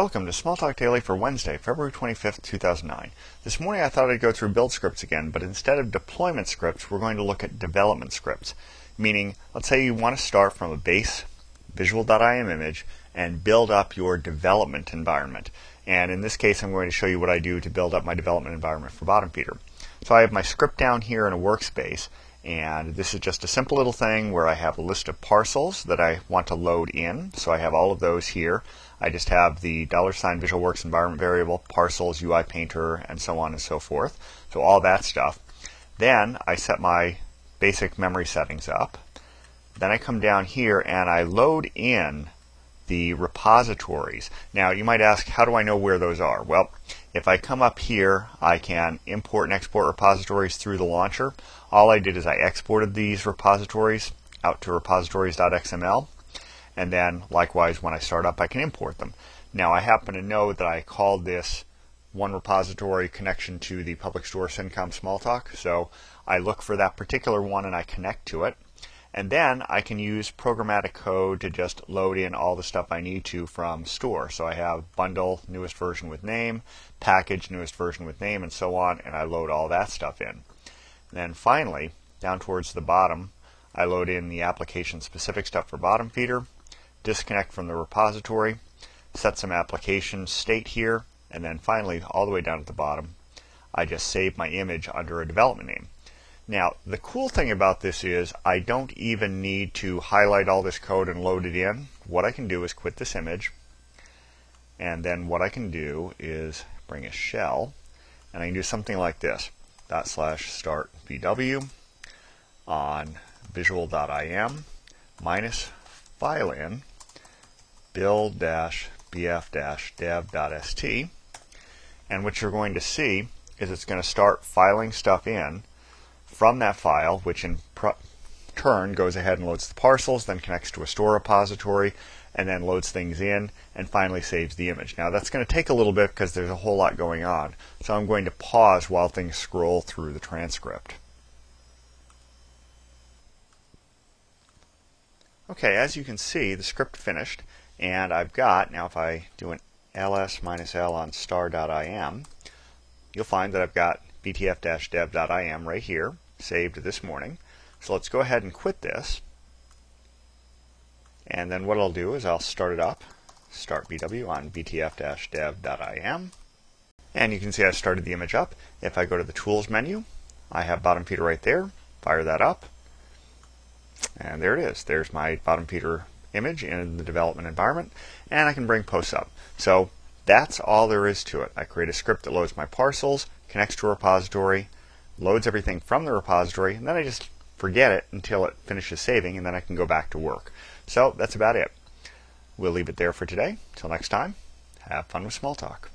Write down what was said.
Welcome to Smalltalk Daily for Wednesday, February 25th, 2009. This morning I thought I'd go through build scripts again, but instead of deployment scripts, we're going to look at development scripts. Meaning, let's say you want to start from a base visual.im image and build up your development environment. And in this case, I'm going to show you what I do to build up my development environment for Bottom Feeder. So I have my script down here in a workspace, and this is just a simple little thing where I have a list of parcels that I want to load in. So I have all of those here. I just have the dollar sign VisualWorks environment variable, parcels, UI painter, and so on and so forth. So all that stuff. Then I set my basic memory settings up. Then I come down here and I load in the repositories. Now you might ask, how do I know where those are? Well, if I come up here, I can import and export repositories through the launcher. All I did is I exported these repositories out to repositories.xml and then likewise when I start up I can import them. Now I happen to know that I called this one repository connection to the public store CINCOM Smalltalk so I look for that particular one and I connect to it and then I can use programmatic code to just load in all the stuff I need to from store. So I have bundle, newest version with name, package, newest version with name, and so on, and I load all that stuff in. And then finally, down towards the bottom, I load in the application specific stuff for bottom feeder, disconnect from the repository, set some application state here, and then finally, all the way down at the bottom, I just save my image under a development name. Now, the cool thing about this is I don't even need to highlight all this code and load it in. What I can do is quit this image, and then what I can do is bring a shell, and I can do something like this, dot slash start VW on visual.im minus filein build-bf-dev.st and what you're going to see is it's going to start filing stuff in from that file which in turn goes ahead and loads the parcels then connects to a store repository and then loads things in and finally saves the image. Now that's going to take a little bit because there's a whole lot going on so I'm going to pause while things scroll through the transcript. Okay, as you can see, the script finished, and I've got, now if I do an ls minus l on star.im, you'll find that I've got btf-dev.im right here, saved this morning. So let's go ahead and quit this. And then what I'll do is I'll start it up, start VW on btf-dev.im. And you can see I started the image up. If I go to the Tools menu, I have bottom feeder right there. Fire that up. And there it is. There's my bottom feeder image in the development environment, and I can bring posts up. So that's all there is to it. I create a script that loads my parcels, connects to a repository, loads everything from the repository, and then I just forget it until it finishes saving, and then I can go back to work. So that's about it. We'll leave it there for today. Till next time, have fun with Smalltalk.